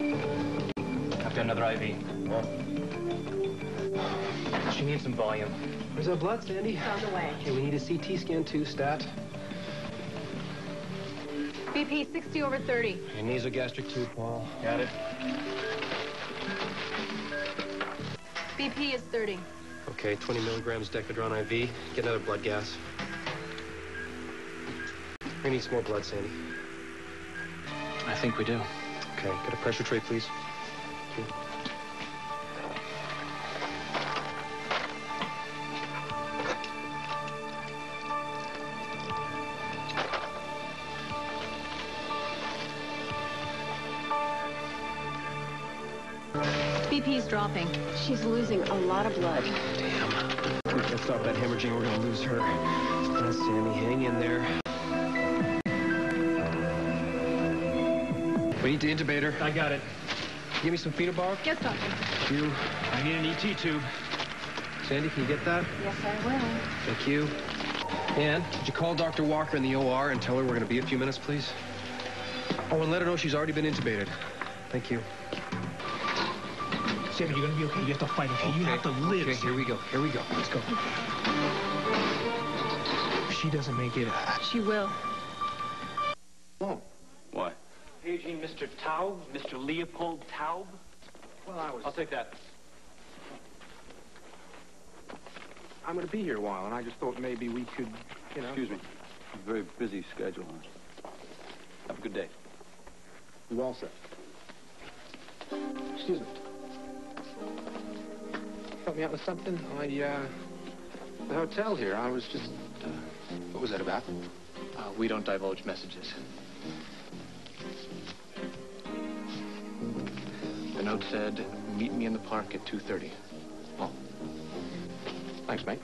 I've got another IV. She needs some volume. Where's that blood, Sandy? It's on the way. Okay, we need a CT scan too, stat. BP 60 over 30. A nasogastric tube, Paul. Got it. BP is 30. Okay, 20 milligrams Decadron IV. Get another blood gas. We need some more blood, Sandy. I think we do. Okay, get a pressure tray, please. Thank you. BP's dropping. She's losing a lot of blood. Damn. We can't stop that hemorrhaging. We're gonna lose her. Yes, Sammy, hang in there. We need to intubate her. I got it. Give me some phenobarb. Yes, doctor. Thank you. I need an ET tube. Sandy, can you get that? Yes, I will. Thank you. Ann, could you call Dr. Walker in the OR and tell her we're gonna be a few minutes, please? Oh, and let her know she's already been intubated. Thank you. Sammy, you're gonna be okay. You have to fight, okay? You have to live. Okay, here we go. Here we go. Let's go. If she doesn't make it, She will. Why? Paging Mr. Taub, Mr. Leopold Taub. Well, I was... I'll take that. I'm going to be here a while, and I just thought maybe we could, you know... Excuse me. A very busy schedule. Huh? Have a good day. You all set? Excuse me. Help me out with something? I, uh... The hotel here, I was just... Uh, what was that about? Uh, we don't divulge messages. Note said, meet me in the park at 2.30. Thanks, mate.